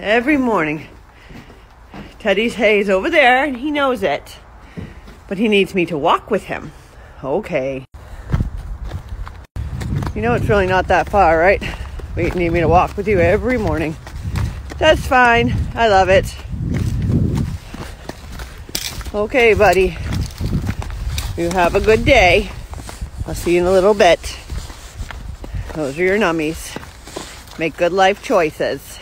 every morning. Teddy's hay's over there and he knows it. But he needs me to walk with him. Okay. You know it's really not that far, right? We need me to walk with you every morning. That's fine. I love it. Okay, buddy. You have a good day. I'll see you in a little bit. Those are your nummies. Make good life choices.